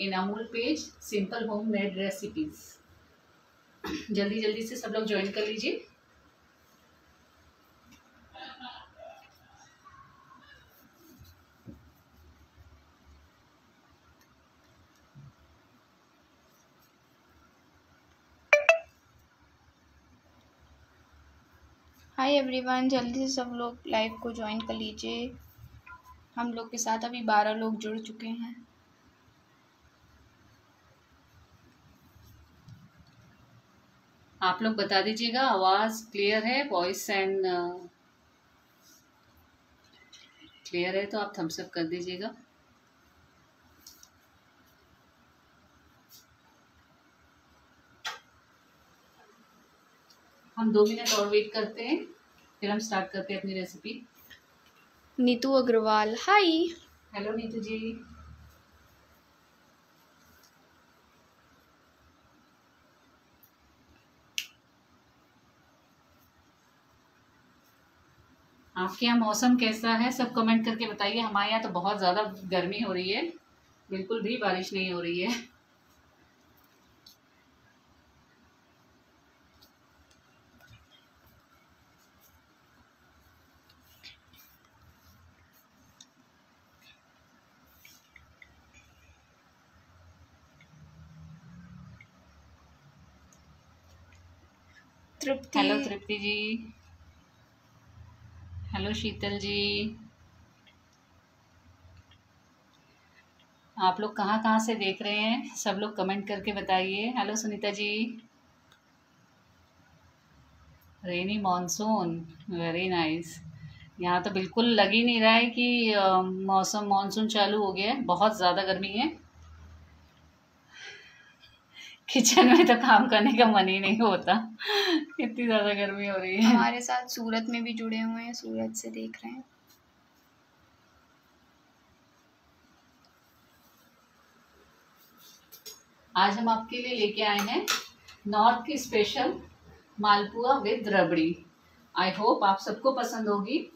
in Amul page simple home made recipes जल्दी जल्दी से सब लोग ज्वाइन कर लीजिए। हाय एवरीवन जल्दी से सब लोग लाइव को ज्वाइन कर लीजिए। हम लोग के साथ अभी बारह लोग जुड़ चुके हैं। आप लोग बता दीजिएगा आवाज़ क्लियर है वॉइस एंड क्लियर है तो आप थम्सअप कर दीजिएगा। हम दो मिनट और वेट करते हैं फिर हम स्टार्ट करते हैं अपनी recipe Neetu Agarwal hi hello Neetu ji. आपके यहाँ मौसम कैसा है? सब कमेंट करके बताइए। हमारे यहाँ तो बहुत ज़्यादा गर्मी हो रही है। बिल्कुल भी बारिश नहीं हो रही है। तृप्ति। हेलो तृप्ति जी। हेलो शीतल जी। आप लोग कहाँ कहाँ से देख रहे हैं? सब लोग कमेंट करके बताइए। Hello Sunita ji. Rainy monsoon, very nice. यहाँ तो बिल्कुल लग ही नहीं रहा है कि मौसम, मॉनसून चालू हो गया है। बहुत ज़्यादा गर्मी है। किचन में तो काम करने का मन ही नहीं होता। इतनी ज़्यादा गर्मी हो रही है। हमारे साथ सूरत में भी जुड़े हुए हैं सूरत से देख रहे हैं। आज हम आपके लिए लेके आए हैं नॉर्थ की special malpua with rabri. I hope आप सबको पसंद होगी।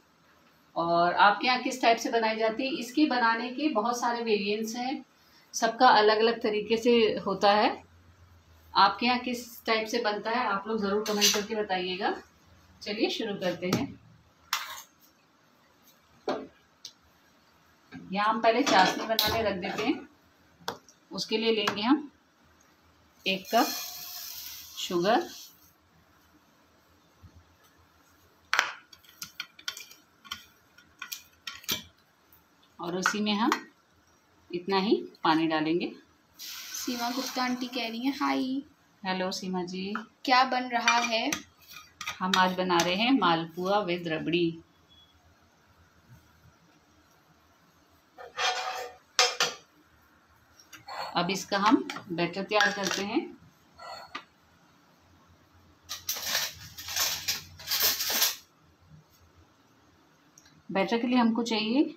और आपके यहाँ किस टाइप से बनाई जाती है? इसके बनाने के बहुत सारे वेरिएंट्स हैं। सबका अलग अलग तरीके से होता है। आपके यहाँ किस टाइप से बनता है, आप लोग ज़रूर कमेंट करके बताइएगा। चलिए शुरू करते हैं। यहाँ हम पहले चाशनी बनाने रख देते हैं। उसके लिए लेंगे हम एक कप शुगर। और उसी में हम इतना ही पानी डालेंगे। सीमा गुप्ता आंटी कह रही हैं हाय। हेलो सीमा जी। क्या बन रहा है? हम आज बना रहे हैं मालपुआ विद रबड़ी। अब इसका हम बैटर तैयार करते हैं। बैटर के लिए हमको चाहिए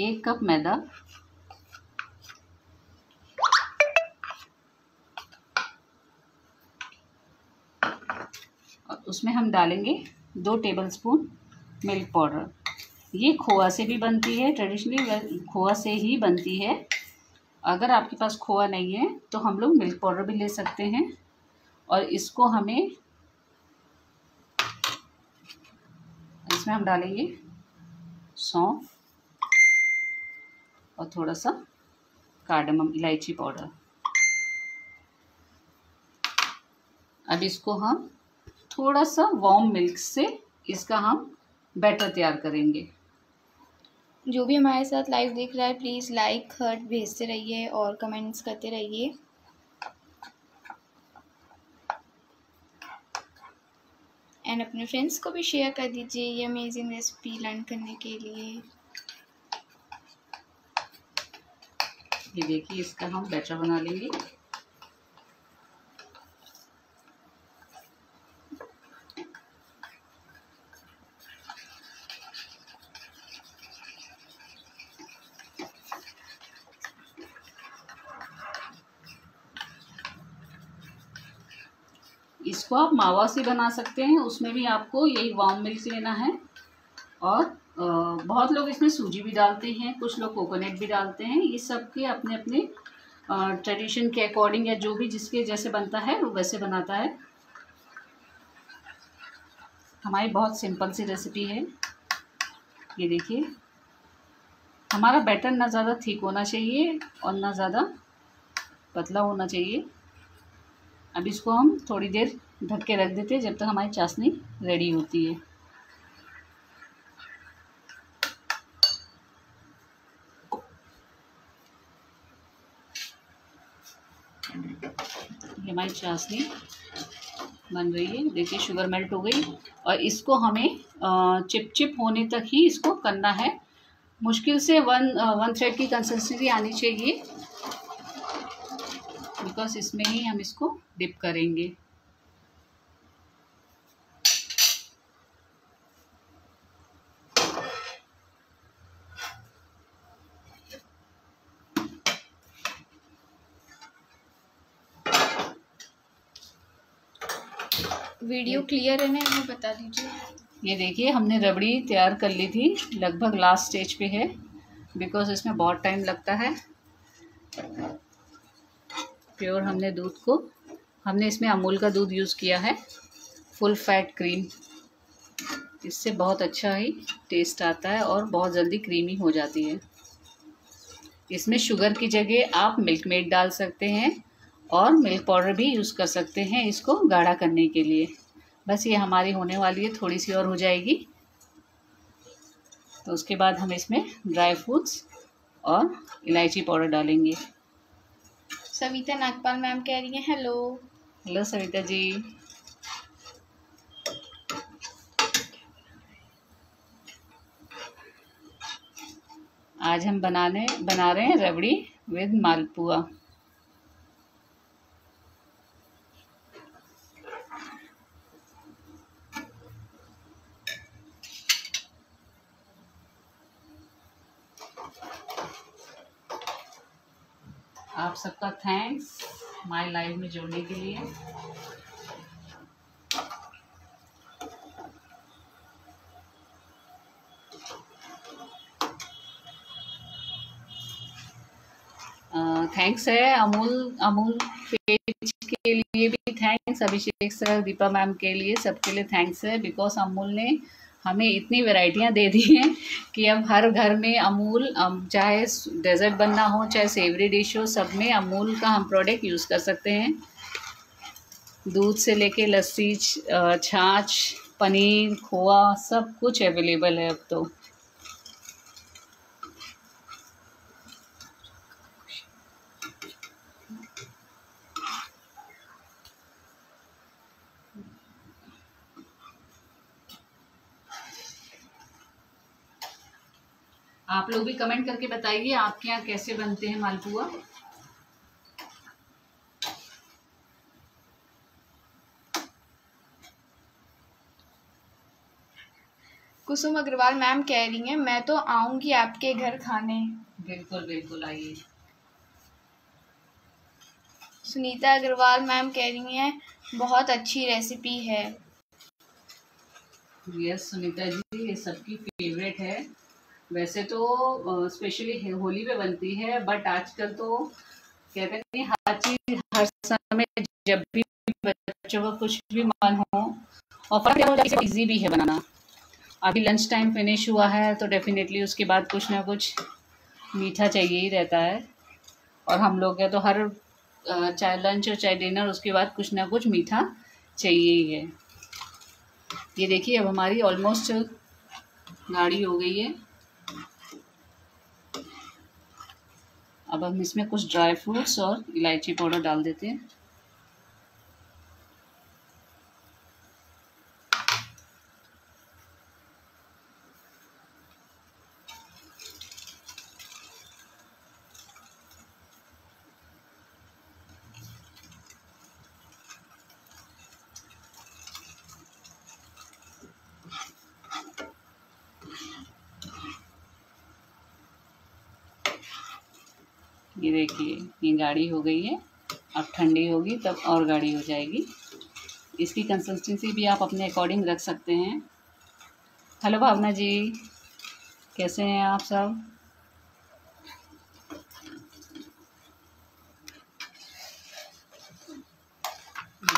एक कप मैदा। उसमें हम डालेंगे दो टेबलस्पून मिल्क पाउडर ये खोआ से भी बनती है ट्रेडिशनली खोआ से ही बनती है। अगर आपके पास खोआ नहीं है तो हम लोग मिल्क पाउडर भी ले सकते हैं। और इसको हमें, इसमें हम डालेंगे सौंफ और थोड़ा सा कार्डमम इलायची पाउडर अब इसको हम थोड़ा सा वार्म मिल्क से इसका हम बैटर तैयार करेंगे। जो भी हमारे साथ लाइव देख रहा है प्लीज़ लाइक हर्ट भेजते रहिए और कमेंट्स करते रहिए। एंड अपने फ्रेंड्स को भी शेयर कर दीजिए ये अमेजिंग रेसिपी लर्न करने के लिए। ये देखिए इसका हम बैटर बना लेंगे। मावा से बना सकते हैं। उसमें भी आपको यही वार्म मिल्क लेना है। और बहुत लोग इसमें सूजी भी डालते हैं, कुछ लोग कोकोनट भी डालते हैं। ये सब के अपने अपने ट्रेडिशन के अकॉर्डिंग या जो भी जिसके जैसे बनता है, वो वैसे बनाता है। हमारी बहुत सिंपल सी रेसिपी है। ये देखिए। हमारा बैटर ना ज़्यादा थिक होना चाहिए और ना ज़्यादा पतला होना चाहिए। अब इसको हम थोड़ी देर ढक के रख देते हैं जब तक हमारी चाशनी रेडी होती है। ये हमारी चाशनी बन रही है। देखिए शुगर मेल्ट हो गई। और इसको हमें चिप चिप होने तक ही इसको करना है। मुश्किल से वन वन थ्रेड की कंसिस्टेंसी आनी चाहिए। बिकॉज़ इसमें ही हम इसको डिप करेंगे। वीडियो क्लियर है ना हमें बता दीजिए। ये देखिए हमने रबड़ी तैयार कर ली थी लगभग लास्ट स्टेज पे है बिकॉज़ इसमें बहुत टाइम लगता है। प्योर हमने दूध को हमने इसमें अमूल का दूध यूज़ किया है फुल फैट क्रीम इससे बहुत अच्छा ही टेस्ट आता है और बहुत जल्दी क्रीमी हो जाती है। इसमें शुगर की जगह आप मिल्क मेड डाल सकते हैं और मिल्क पाउडर भी यूज़ कर सकते हैं इसको गाढ़ा करने के लिए। बस ये हमारी होने वाली है थोड़ी सी और हो जाएगी। तो उसके बाद हम इसमें ड्राई फ्रूट्स और इलायची पाउडर डालेंगे। सविता नागपाल मैम कह रही हैं हेलो। हेलो सविता जी। आज हम बनाने बना रहे हैं रबड़ी विद मालपुआ आप सबका थैंक्स माय लाइव में जुड़ने के लिए। थैंक्स है अमूल अमूल पेज के लिए भी thanks Abhishek sir, Deepa ma'am के लिए सबके लिए थैंक्स है बिकॉज़ अमूल ने हमें इतनी वेराइटियाँ दे दी हैं कि अब हर घर में अमूल चाहे डेज़र्ट बनना हो, चाहे सेवरी डिश हो, सब में अमूल का हम प्रोडक्ट यूज़ कर सकते हैं। दूध से लेके लस्सी छाछ, पनीर, खोआ सब कुछ अवेलेबल है अब तो। आप लोग भी कमेंट करके बताइए आपके यहाँ कैसे बनते हैं मालपुआ। कुसुम अग्रवाल मैम कह रही हैं मैं तो आऊँगी आपके घर खाने। बिल्कुल बिल्कुल आइए। सुनीता अग्रवाल मैम कह रही हैं बहुत अच्छी रेसिपी है। यस सुनीता जी ये सबकी फेवरेट है। वैसे तो स्पेशली होली पे बनती है बट आजकल तो कहते हैं, हर चीज़, हर समय जब भी बच्चों का कुछ भी मन हो, और फ़र्क इजी भी है बनाना। अभी लंच टाइम फिनिश हुआ है तो डेफिनेटली उसके बाद कुछ ना कुछ मीठा चाहिए ही रहता है। और हम लोग के तो हर चाहे लंच और चाहे डिनर उसके बाद कुछ ना कुछ मीठा चाहिए ही है। ये देखिए, अब हमारी ऑलमोस्ट गाढ़ी हो गई है। अब हम इसमें कुछ ड्राई फ्रूट्स और इलायची पाउडर डाल देते हैं। ये देखिए, ये गाढ़ी हो गई है, अब ठंडी होगी तब और गाढ़ी हो जाएगी। इसकी कंसिस्टेंसी भी आप अपने अकॉर्डिंग रख सकते हैं। हेलो भावना जी। कैसे हैं आप सब?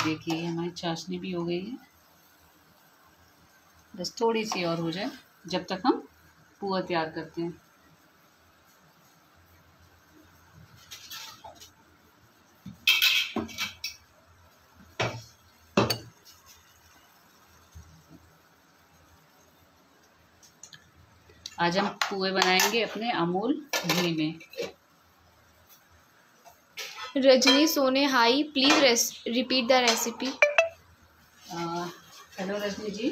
देखिए, हमारी चाशनी भी हो गई है। बस थोड़ी सी और हो जाए, जब तक हम पुआ तैयार करते हैं। आज हम पुए बनाएँगे अपने अमूल घी में। रजनी सोने hi please repeat the recipe hello Rajni ji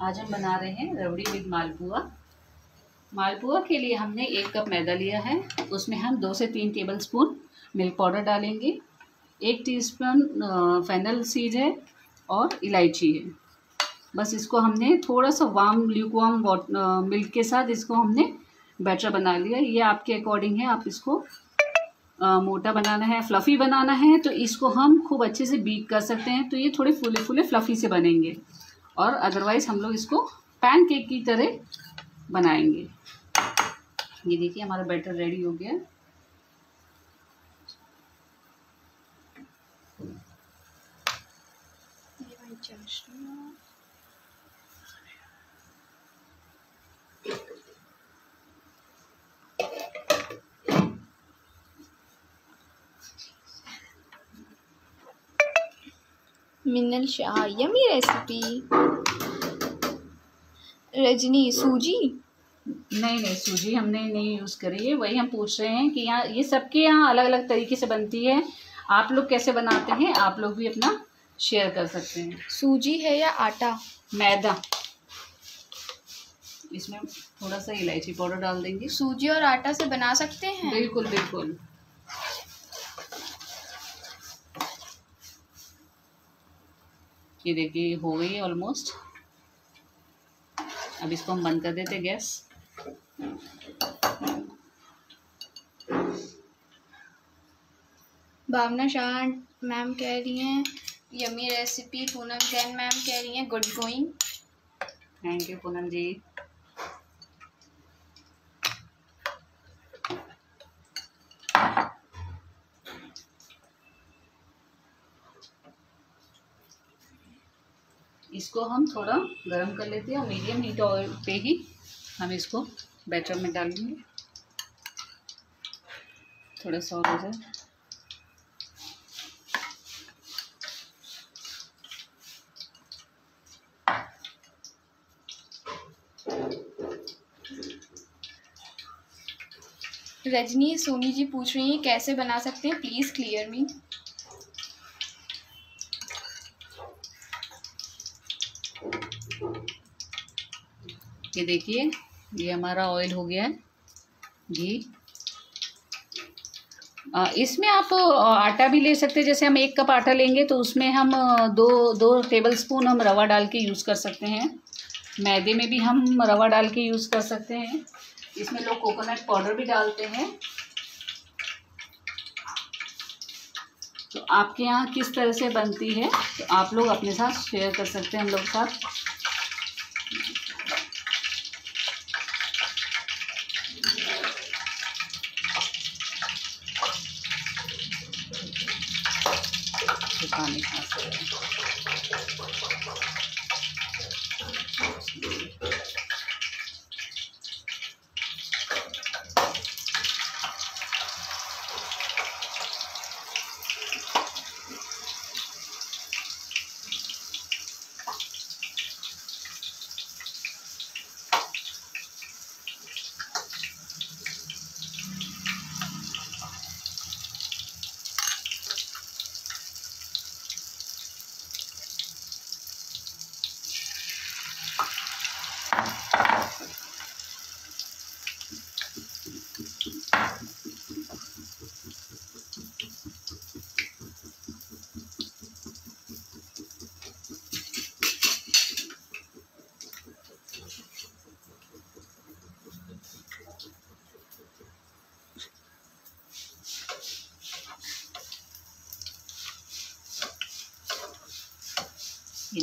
आज हम बना रहे हैं रबड़ी विद मालपुआ। मालपुआ के लिए हमने एक कप मैदा लिया है उसमें हम दो से तीन टेबल स्पून मिल्क पाउडर डालेंगे एक टीस्पून फेनल सीड है और इलायची है। बस इसको हमने थोड़ा सा वाम ल्यूक वाम मिल्क के साथ इसको हमने बैटर बना लिया। ये आपके अकॉर्डिंग है आप इसको आ, मोटा बनाना है फ्लफ़ी बनाना है तो इसको हम खूब अच्छे से बीट कर सकते हैं। तो ये थोड़े फूले फूले फ्लफ़ी से बनेंगे और अदरवाइज़ हम लोग इसको पैन केक की तरह बनाएँगे। ये देखिए हमारा बैटर रेडी हो गया। मिनल शाह यमी रेसिपी रजनी सूजी? नहीं नहीं सूजी हमने नहीं यूज़ करी है। वही हम पूछ रहे हैं कि यहाँ ये सबके यहाँ अलग अलग तरीके से बनती है। आप लोग कैसे बनाते हैं आप लोग भी अपना शेयर कर सकते हैं। सूजी है या आटा? मैदा। इसमें थोड़ा सा इलायची पाउडर डाल देंगे। सूजी और आटा से बना सकते हैं? बिल्कुल बिल्कुल। ये देखिए हो गई है ऑलमोस्ट अब इसको हम बंद कर देते गैस। भावना शाह मैम कह रही हैं yummy recipe Poonam Jain ma'am कह रही हैं good going thank you Poonam ji. इसको हम थोड़ा गर्म कर लेते हैं और मीडियम हीट ऑयल पे ही हम इसको बैटर में डालेंगे। थोड़ा सा हो जाए। रजनी, सोनी जी पूछ रही हैं, कैसे बना सकते हैं? प्लीज़ क्लियर मी ये देखिए, ये हमारा ऑयल हो गया है, घी। इसमें आप आटा भी ले सकते हैं, जैसे हम एक कप आटा लेंगे तो उसमें हम दो दो टेबल स्पून हम रवा डाल के यूज़ कर सकते हैं। मैदे में भी हम रवा डाल के यूज़ कर सकते हैं। इसमें लोग कोकोनट पाउडर भी डालते हैं। तो आपके यहाँ किस तरह से बनती है तो आप लोग अपने साथ शेयर कर सकते हैं हम लोग साथ।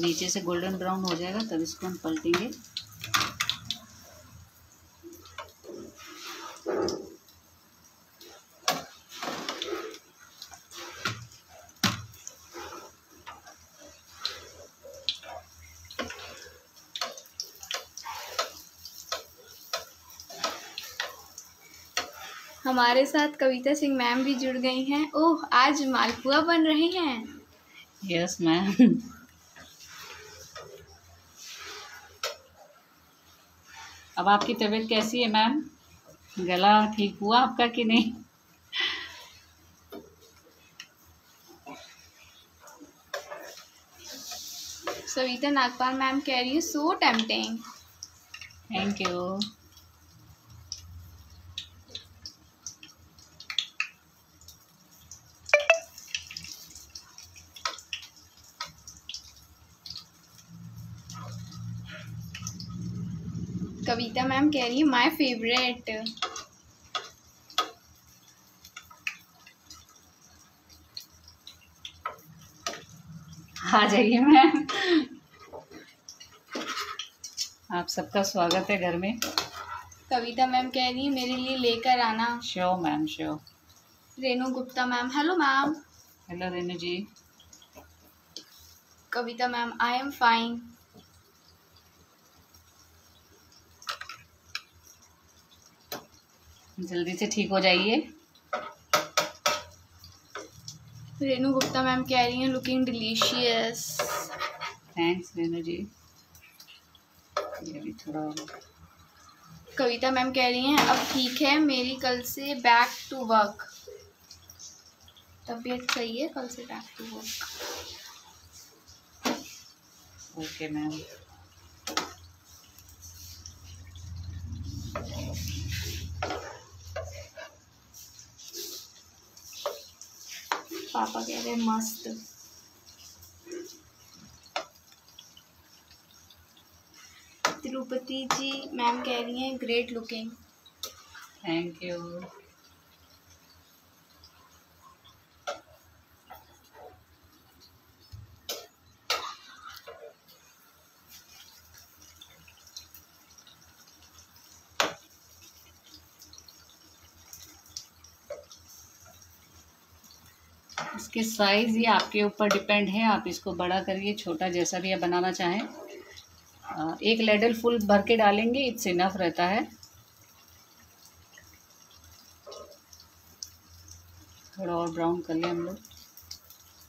नीचे से गोल्डन ब्राउन हो जाएगा तब इसको हम पलटेंगे। हमारे साथ कविता सिंह मैम भी जुड़ गई हैं। ओह आज मालपुआ बन रहे हैं। यस yes, मैम अब आपकी तबीयत कैसी है मैम? गला ठीक हुआ आपका कि नहीं? सविता नागपाल मैम कह रही है so tempting thank you ma'am कह रही है माय फेवरेट आ जाइए मैम। आप सबका स्वागत है घर में। कविता मैम कह रही है मेरे लिए लेकर आना। Sure ma'am sure. Renu Gupta ma'am hello ma'am. Hello Renu ji. Kavita ma'am I am fine जल्दी से ठीक हो जाइए। रेनू गुप्ता मैम कह रही हैं looking delicious thanks Renu ji. ये भी थोड़ा कविता मैम कह रही हैं अब ठीक है मेरी कल से बैक टू वर्क तबीयत सही है कल से back to work okay ma'am पापा कह रहे हैं मस्त। तिरुपति जी मैम कह रही हैं ग्रेट लुकिंग थैंक यू इसके साइज़ ये आपके ऊपर डिपेंड है आप इसको बड़ा करिए छोटा जैसा भी आप बनाना चाहें। एक लेडल फुल भर के डालेंगे इट्स इनफ रहता है। थोड़ा और ब्राउन कर लें हम लोग।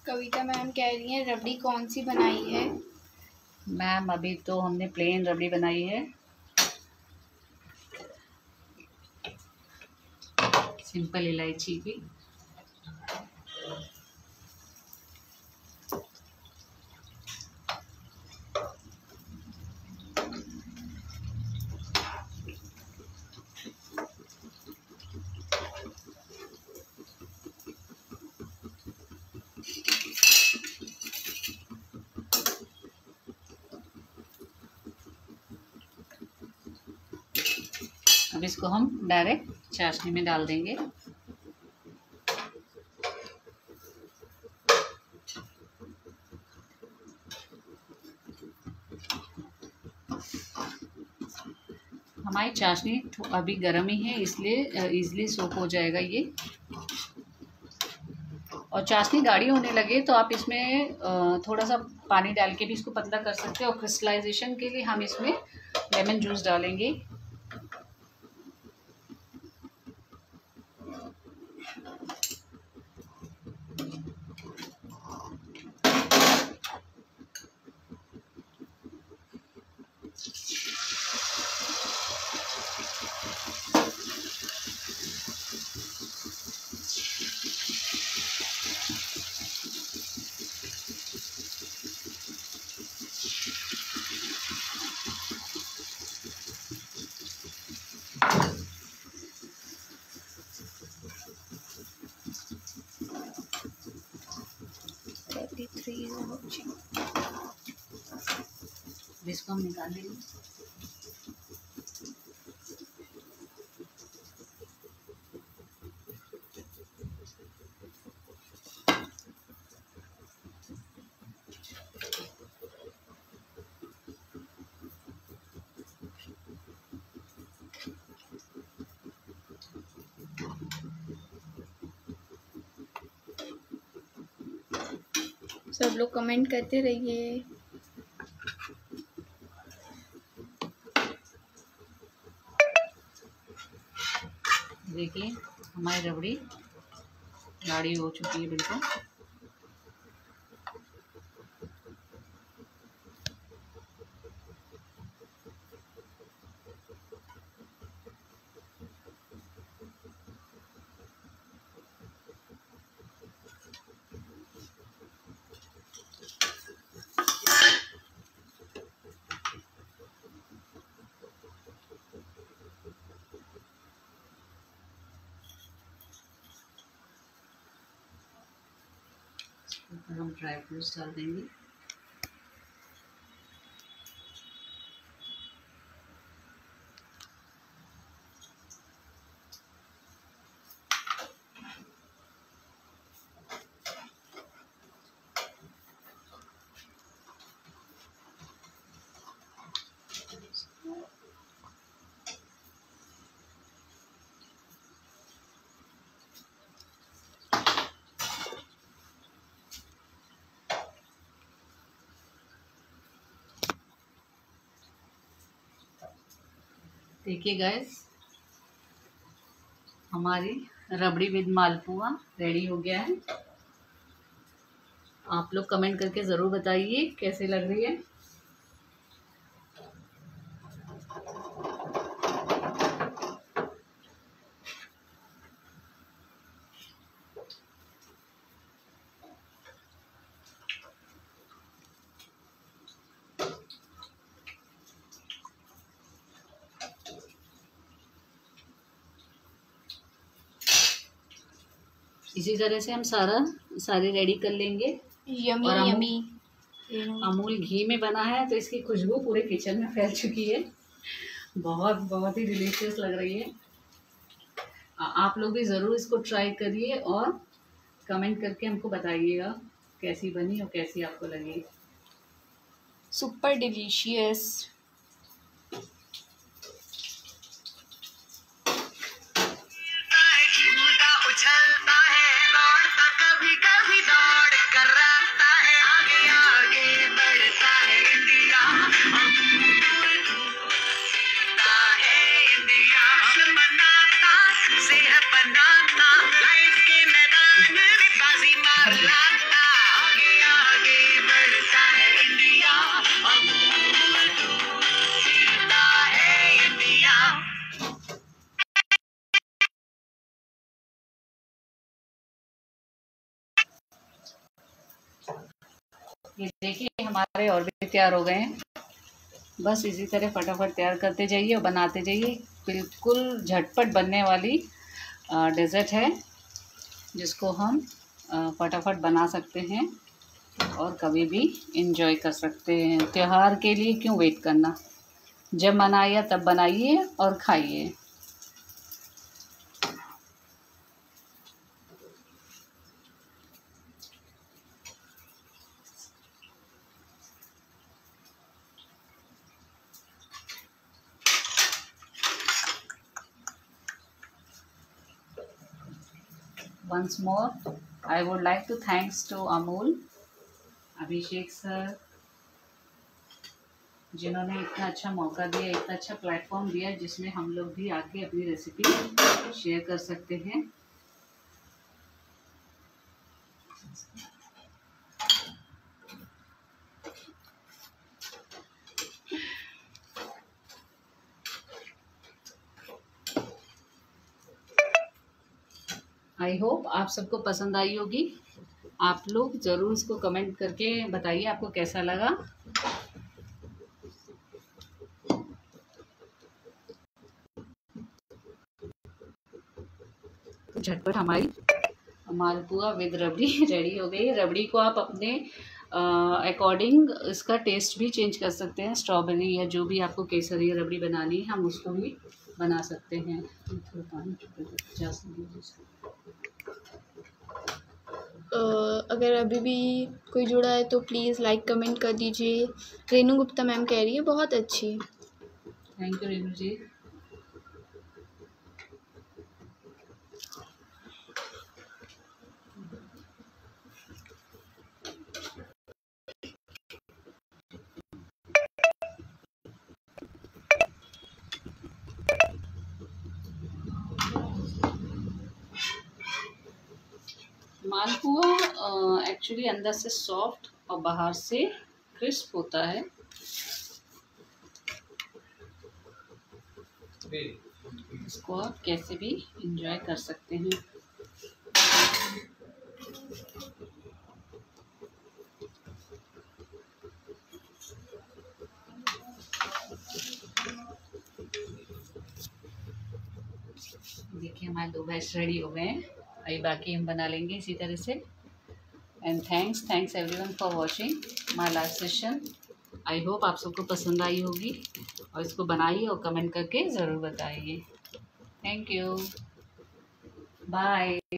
कविता मैम कह रही हैं रबड़ी कौन सी बनाई है? मैम अभी तो हमने प्लेन रबड़ी बनाई है। सिंपल इलायची की अब इसको हम डायरेक्ट चाशनी में डाल देंगे। हमारी चाशनी अभी गर्म ही है, इसलिए इजीली सोप हो जाएगा ये। और चाशनी गाढ़ी होने लगे तो आप इसमें थोड़ा सा पानी डाल के भी इसको पतला कर सकते हैं और क्रिस्टलाइजेशन के लिए हम इसमें लेमन जूस डालेंगे। इसको हम निकाल लेंगे सब लोग कमेंट करते रहिए। देखिए हमारी रबड़ी गाढ़ी हो चुकी है बिल्कुल ऊपर हम ड्राई फ्रूट्स डाल देंगे। देखिए गैस हमारी रबड़ी विद मालपुआ रेडी हो गया है। आप लोग कमेंट करके ज़रूर बताइए, कैसे लग रही है? इसी तरह से हम सारा सारे रेडी कर लेंगे। यमी और यमी अमूल घी में बना है तो इसकी खुशबू पूरे किचन में फैल चुकी है। बहुत बहुत ही डिलीशियस लग रही है। आप लोग भी ज़रूर इसको ट्राई करिए और कमेंट करके हमको बताइएगा कैसी बनी और कैसी आपको लगी। सुपर डिलीशियस ये देखिए, हमारे और भी तैयार हो गए हैं। बस इसी तरह फटाफट तैयार करते जाइए और बनाते जाइए। बिल्कुल झटपट बनने वाली डेज़र्ट है, जिसको हम फटाफट बना सकते हैं और कभी भी इंजॉय कर सकते हैं। त्यौहार के लिए क्यों वेट करना? जब मनाइए तब बनाइए और खाइए। Once more. I would like to thanks to amul Abhishek sir जिन्होंने इतना अच्छा मौका दिया, इतना अच्छा प्लेटफॉर्म दिया, जिसमें हम लोग भी आके अपनी रेसिपी शेयर कर सकते हैं आई होप आप सबको पसंद आई होगी। आप लोग ज़रूर इसको कमेंट करके बताइए आपको कैसा लगा। झटपट हमारी मालपुआ विद रबड़ी रेडी हो गई। रबड़ी को आप अपने अकॉर्डिंग इसका टेस्ट भी चेंज कर सकते हैं। स्ट्रॉबेरी या जो भी आपको केसरी रबड़ी बनानी है, हम उसको भी बना सकते हैं। अगर अभी भी कोई जुड़ा है तो प्लीज़ लाइक कमेंट कर दीजिए। रेनू गुप्ता मैम कह रही है, बहुत अच्छी। Thank you Renu ji. Actually अंदर से सॉफ्ट और बाहर से क्रिस्प होता है। इसको आप कैसे भी इंजॉय कर सकते हैं। देखिए हमारे दो बैच रेडी हो गए हैं। अभी बाकी हम बना लेंगे इसी तरह से। And thanks thanks everyone for watching my last session I hope आप सबको पसंद आई होगी और इसको बनाइए और कमेंट करके ज़रूर बताइए। Thank you bye